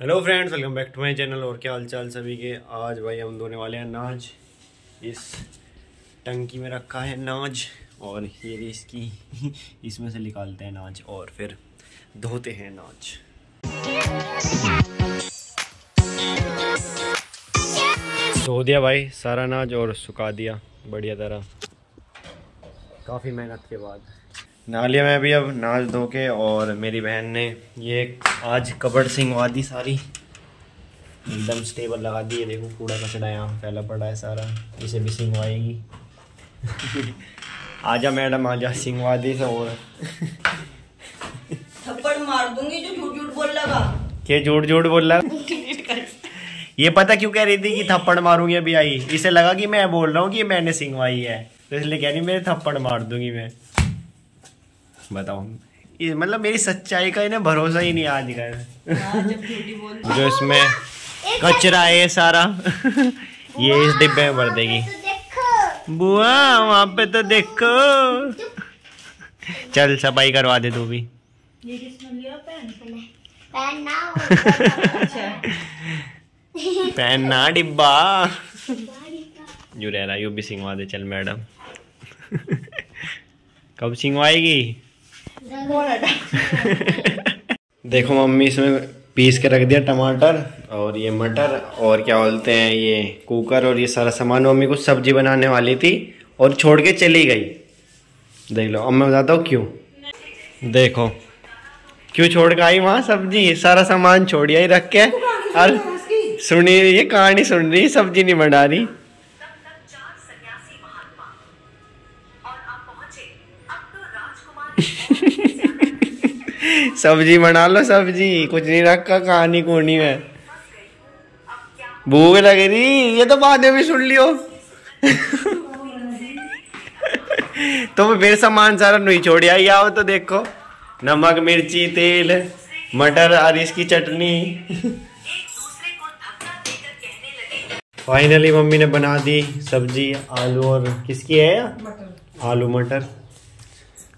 Hello friends welcome back to my channel और क्या हाल चाल सभी के? आज भाई हम धोने वाले हैं नाज इस टंकी में रखा है नाज और ये इसकी, इसमें से निकालते हैं नाज और फिर धोते हैं नाज धो दिया भाई, सारा नाज और सुखा दिया, बढ़िया तरह। काफ़ी मेहनत के बाद। नालिया में भी अब नाच धो के और मेरी बहन ने ये आज कबड़ सिंगवा दी सारी एकदम स्टेबल लगा दी है। देखो कूड़ा कचड़ा यहाँ फैला पड़ा है सारा। इसे भी सिंगवाएगी आजा मैडम आजा सिंगवा दी सब और। थप्पड़ मार दूँगी जो झूठ झूठ बोल लगा। क्या झूठ झूठ बोल रहा ये पता क्यों कह रही थी कि थप्पड़ मारूँगी अभी आई? इसे लगा कि मैं बोल रहा हूँ कि मैंने सिंगवाई है। तो इसलिए कह रही मेरे थप्पड़ मार दूँगी मैं। बताओ। ये मतलब मेरी सच्चाई का इन्हें भरोसा ही नहीं आज का। हाँ, जो इसमें कचरा है सारा ये इस डिब्बे में भर देगी। बुआ वहाँ पे तो देखो। चल सफ़ाई करवा दे तू भी। अच्छा। पेन ना डिब्बा। यू रह रहा यू भी सिंगवा दे। चल मैडम। कब सिंगवाएगी? देखो मम्मी इसमें पीस के रख दिया टमाटर और ये मटर और क्या बोलते हैं ये कुकर और ये सारा सामान। मम्मी कुछ सब्ज़ी बनाने वाली थी और छोड़ के चली गई। देख लो अब मैं बताता हूँ क्यों। देखो क्यों छोड़ के आई वहाँ सब्ज़ी? सारा सामान छोड़िया ही रख के। और सुनी ये कहानी सुन रही सब्ज़ी नहीं बना रही। सब्ज़ी बना लो सब्ज़ी कुछ नहीं रखा कहानी कोनी में भूख लग रही ये तो बाद में भी सुन लियो। तो फिर सामान सारा नहीं छोड़ आई आओ तो देखो। नमक मिर्ची तेल मटर और इसकी चटनी। फाइनली मम्मी ने बना दी सब्ज़ी आलू और किसकी है? आलू मटर।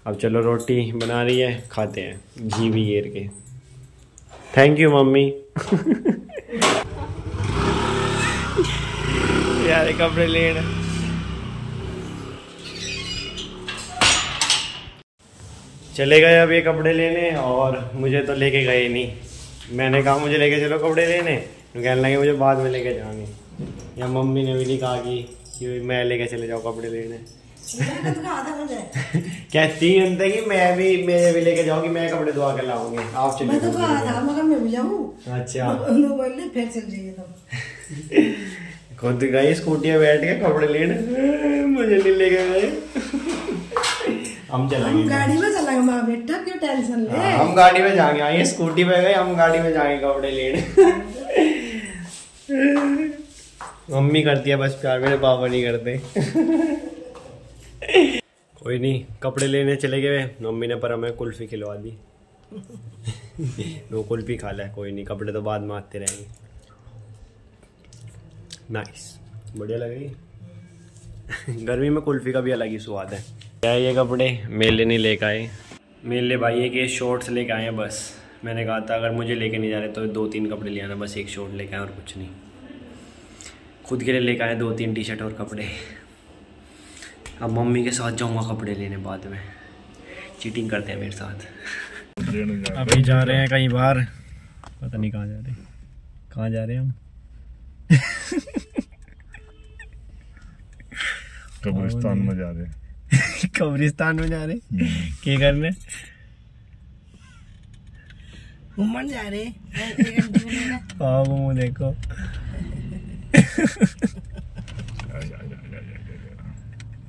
अब चलो रोटी बना रही है खाते हैं। घी भी घेर के। Thank you mummy. यार कपड़े लेने चले गए अब ये कपड़े लेने और मुझे तो लेके गए नहीं। मैंने कहा मुझे लेके चलो कपड़े लेने। तो कहने लगे मुझे बाद में लेके जाएँगे या मम्मी ने भी नहीं कहा कि, कि मैं लेके चले जाओ कपड़े लेने। कहती है कि मैं भी मेरे भी लेके जाऊँगी मैं कपड़े धोआ के लाऊँगी। आप चलिए मैं तो कहा था मगर मैं भी जाऊँ। अच्छा। वो बोले फिर चल जाइए तब खुद गई स्कूटी में बैठ के कपड़े लेने। मुझे नहीं लेके गए। हम चलेंगे हम गाड़ी में चलेंगे माँ बेटा क्यों टेंशन ले? हाँ, हम गाड़ी में जाएँगे आइए स्कूटी पे गए हम गाड़ी में जाएँगे कपड़े लेने। मम्मी करती है बस प्यार मेरे पापा नहीं करते। कोई नहीं, कपड़े लेने चले गए। मम्मी ने पर हमें कुल्फी खिलवा दी वो कुल्फी खा लिया कोई नहीं, कपड़े तो बाद में आते रहेंगे। नाइस बढ़िया लग रही गर्मी में कुल्फी का भी अलग ही स्वाद है। क्या ये कपड़े? मेले नहीं लेके आए। मेले भाई है कि शॉर्ट्स लेके आए हैं बस। मैंने कहा था, अगर मुझे लेके नहीं जा रहे तो दो तीन कपड़े ले आना, बस एक शॉर्ट लेके आए और कुछ नहीं। खुद के लिए लेके आए दो तीन टी शर्ट और कपड़े। अब मम्मी के साथ जाऊँगा कपड़े लेने बाद में। चीटिंग करते हैं मेरे साथ। अभी जा रहे हैं कहीं बाहर। पता नहीं कहाँ जा रहे कहाँ जा रहे हैं हम? कब्रिस्तान में जा रहे कब्रिस्तान में जा रहे क्या करने घूमन जा रहे हाँ वो मुँह देखो।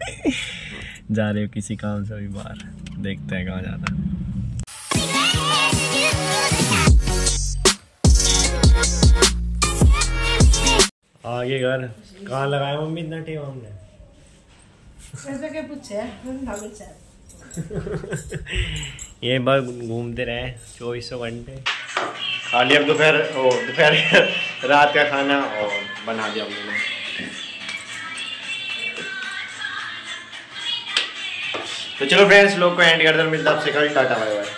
जा रहे हो किसी काम से अभी बाहर। देखते हैं कहाँ जाना है। आगे घर। कहाँ लगाया मम्मी इतना टेम हमने? ये बस घूमते रहे चौबीसों घंटे। खा लिया अब दोपहर ओ दोपहर रात का खाना और बना दिया हमने। तो चलो फ्रेंड्स लोग को एंड कर दो मिलता आपसे कल टाटा बाय बाय